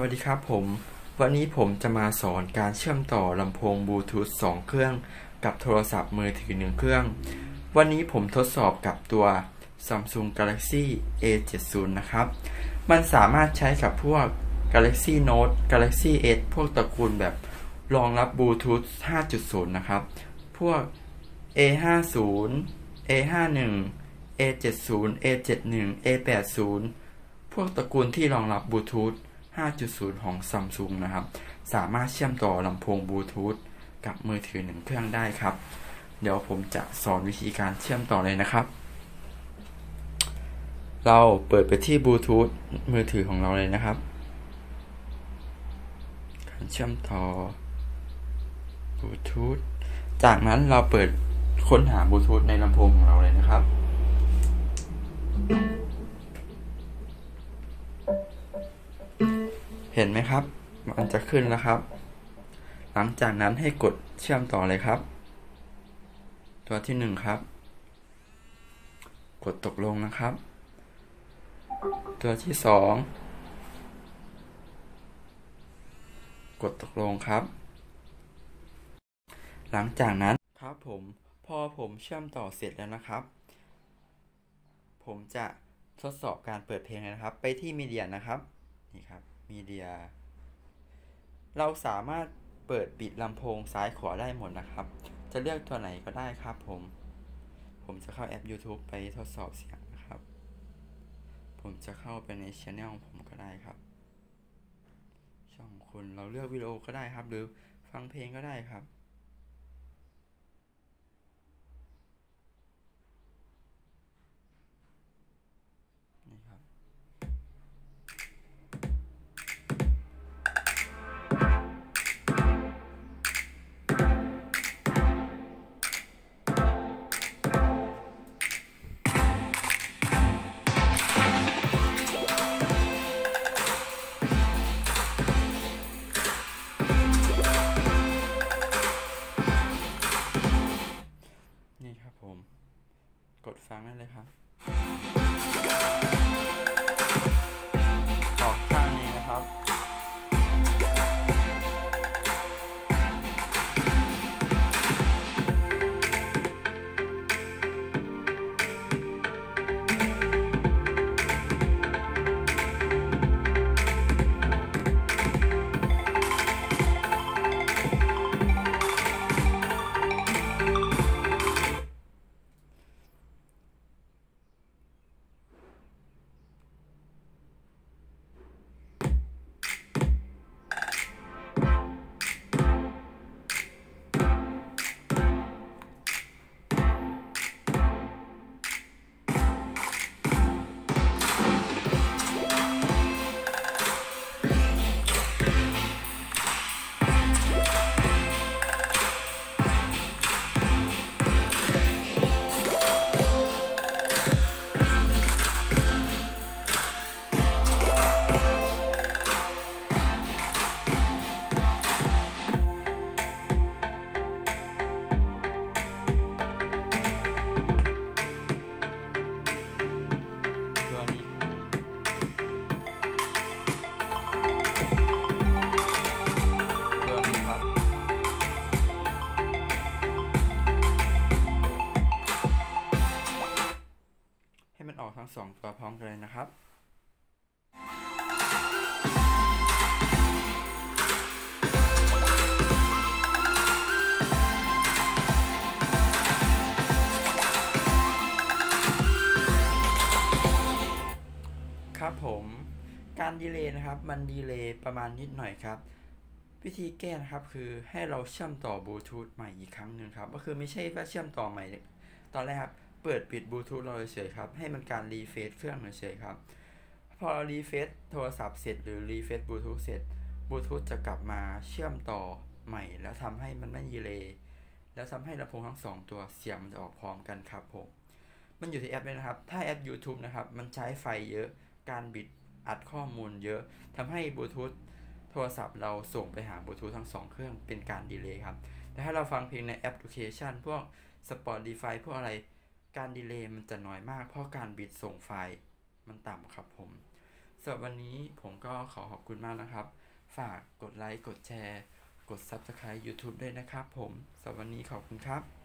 วัสดีครับผม วันนี้ผมจะมาสอนการเชื่อมต่อลำโพงบลูทูธ2เครื่อง กับโทรศัพท์มือถือ1เครื่อง วันนี้ผมทดสอบกับตัว Samsung Galaxy A70 นะครับ มันสามารถใช้กับพวก Galaxy Note Galaxy S พวกตระกูลแบบรองรับบลูทูธ5.0 นะครับ พวก A50 A51 A70 A71 A80 พวกตระกูลที่รองรับบลูทูธ 5.0 ของ Samsung นะครับ สามารถเชื่อมต่อลำโพงบลูทูธกับมือถือหนึ่งเครื่องได้ครับ เดี๋ยวผมจะสอนวิธีการเชื่อมต่อเลยนะครับ เราเปิดไปที่บลูทูธมือถือของเราเลยนะครับ การเชื่อมต่อบลูทูธจากนั้นเราเปิดค้นหาบลูทูธในลำโพงของเราเลยนะครับ เห็นไหมครับ มันจะขึ้นแล้วครับ หลังจากนั้นให้กดเชื่อมต่อเลยครับ ตัวที่หนึ่งครับ กดตกลงนะครับ ตัวที่สองกดตกลงครับ หลังจากนั้นครับผมพอผมเชื่อมต่อเสร็จแล้วนะครับ ผมจะทดสอบการเปิดเพลงนะครับ ไปที่มีเดียนะครับ นี่ครับ มีเดียเราสามารถเปิดปิดลำโพงซ้ายขวาได้หมดนะครับ จะเลือกตัวไหนก็ได้ครับผม ผมจะเข้าแอป YouTube ไปทดสอบเสียงนะครับ ผมจะเข้าไปในช anel ของผมก็ได้ครับ ช่องคุณเราเลือกวิดีโอก็ได้ครับ หรือฟังเพลงก็ได้ครับ นั้นเลยครับ งสองตัวพร้อมกันเลยนะครับ ครับผมการดีเลย์นะครับ มันดีเลย์ประมาณนิดหน่อยครับวิธีแก้นะครับคือให้เราเชื่อมต่อบลูทูธใหม่อีกครั้งหนึ่งครับ ก็คือไม่ใช่ว่าเชื่อมต่อใหม่ตอนแรกครับ เปิดปิดบลูทูธเราเฉยครับ ให้มันการ refresh เครื่องเฉยครับ พอเรา refresh โทรศัพท์เสร็จหรือ refresh บลูทูธเสร็จบลูทูธจะกลับมาเชื่อมต่อใหม่ แล้วทำให้มันไม่ delay แล้วทำให้ลำโพงทั้งสองตัวเสียงมันจะออกพร้อมกันครับผม มันอยู่ที่แอปเลยนะครับ ถ้าแอป YouTube นะครับ มันใช้ไฟเยอะ การบีบอัดข้อมูลเยอะทำให้บลูทูธโทรศัพท์เราส่งไปหาบลูทูธทั้งสองเครื่องเป็นการ delay ครับ แต่ถ้าเราฟังเพลงในแอปพลิเคชัน พวก Spotify พวกอะไร การดีเลย์มันจะน้อยมากเพราะการบิดส่งไฟล์มันต่ำครับผมสำหรับวันนี้ผมก็ขอขอบคุณมากนะครับ ฝากกดไลค์ กดแชร์ กด Subscribe YouTube ด้วยนะครับผมสำหรับวันนี้ขอบคุณครับ